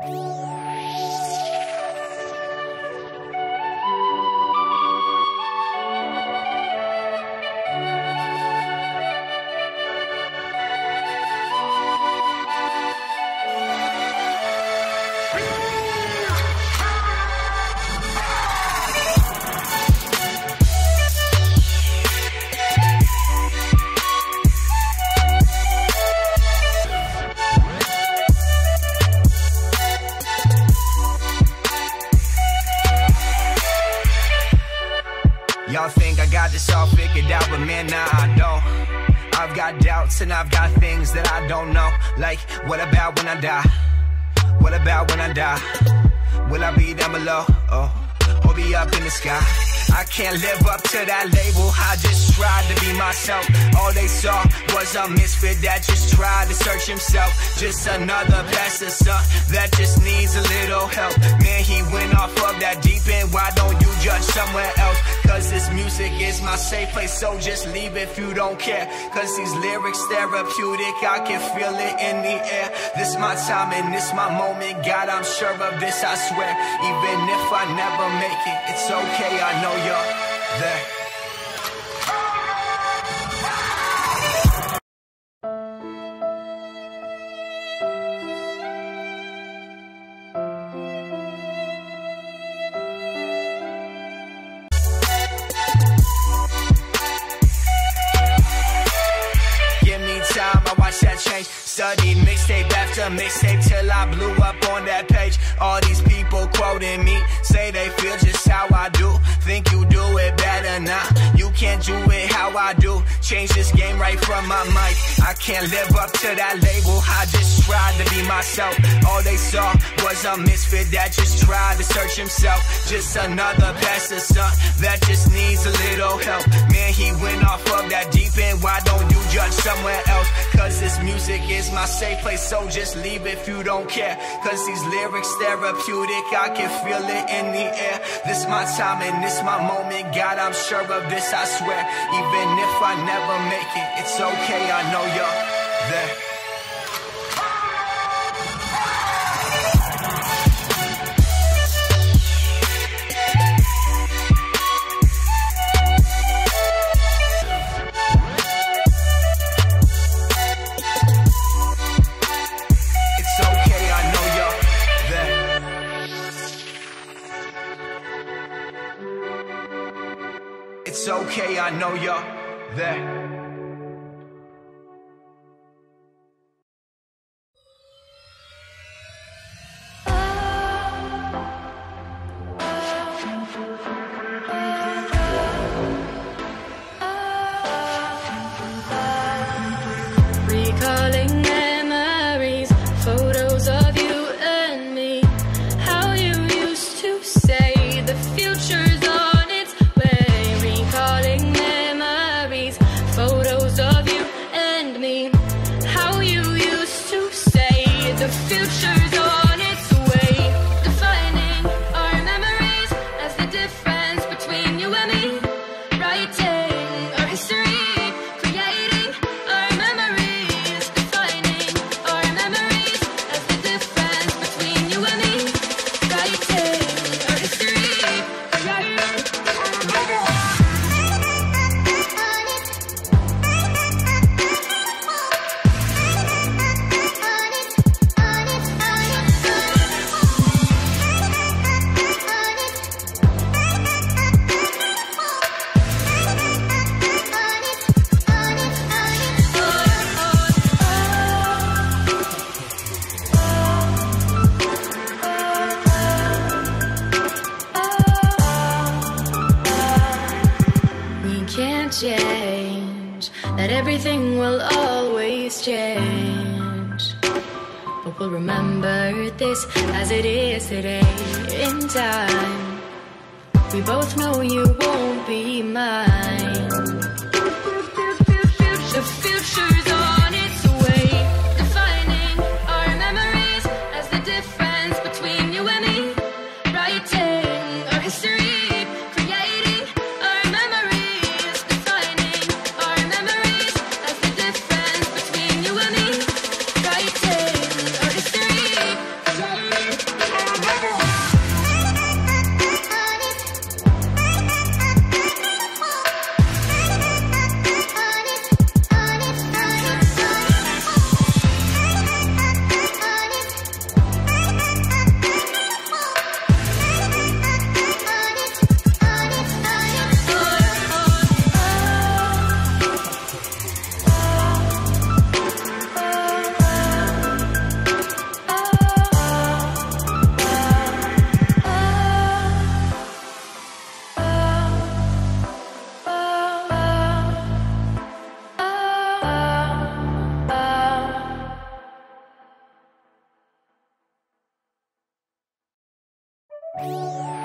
Bye. Figured out, but man, nah, I don't. I've got doubts and I've got things that I don't know. Like, what about when I die? What about when I die? Will I be down below? Oh, or be up in the sky? I can't live up to that label. I just tried to be myself. All they saw was a misfit that just tried to search himself. Just another pastor son that just needs a little help. Man, he went off of that deep end. Why don't you judge somewhere else? Cause this music is my safe place. So just leave if you don't care. Cause these lyrics therapeutic. I can feel it in the air. This my time and this my moment. God, I'm sure of this, I swear. Even if I never make it, it's okay. I know you're there. Give me time, I watch that change. Studied mixtape after mixtape till I blew up on that page. All these people quoting me, say they feel just how do it how I do. Change this game right from my mic. I can't live up to that label. I just tried to be myself. All they saw was a misfit that just tried to search himself. Just another pastor son that just needs a little help. Man, he music is my safe place. So just leave if you don't care. Cause these lyrics therapeutic. I can feel it in the air. This my time and this my moment. God, I'm sure of this, I swear. Even if I never make it, it's okay. I know you're there. Okay, I know you're there. change. But we'll remember this as it is today in time. We both know you won't be mine. The future. Yeah.